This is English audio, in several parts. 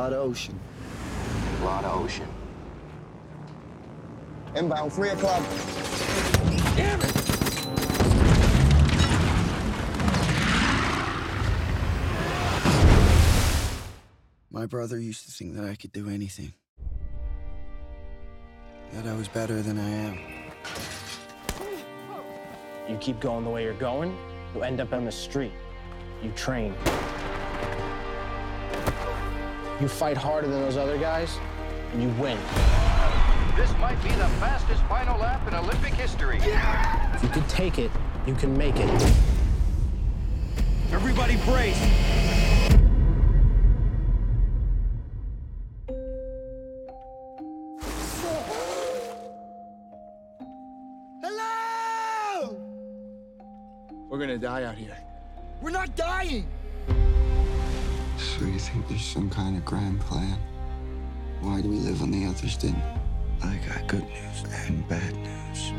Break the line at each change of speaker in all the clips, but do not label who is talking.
lot of ocean.
A lot of ocean.
Inbound, 3 o'clock.
Damn it!
My brother used to think that I could do anything. That I was better than I am.
You keep going the way you're going, you end up on the street. You train. You fight harder than those other guys, and you win.
This might be the fastest final lap in Olympic history.
If you could take it, you can make it.
Everybody brace!
Hello! We're gonna die out here. We're not dying!
So you think there's some kind of grand plan? Why do we live when the others didn't? I got good news and bad news.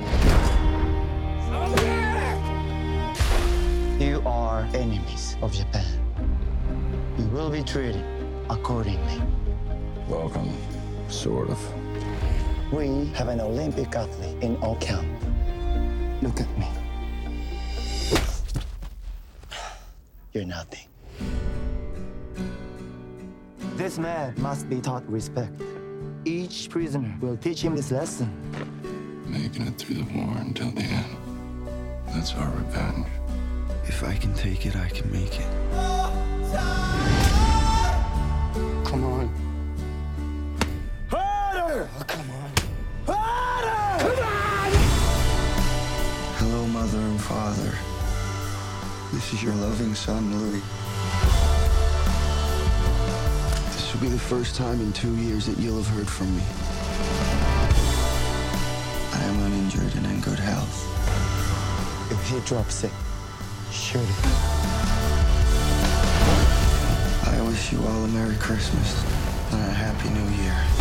You are enemies of Japan. You will be treated accordingly.
Welcome, sort of.
We have an Olympic athlete in our camp. Look at me. You're nothing. This man must be taught respect. Each prisoner will teach him this lesson.
Making it through the war until the end. That's our revenge. If I can take it, I can make it.
Come on.
Harder!
Oh, come on.
Harder! Come on!
Hello, mother and father. This is your loving son, Louis. This will be the first time in two years that you'll have heard from me. I am uninjured and in good health.
If he drops sick, shoot him.
I wish you all a Merry Christmas and a Happy New Year.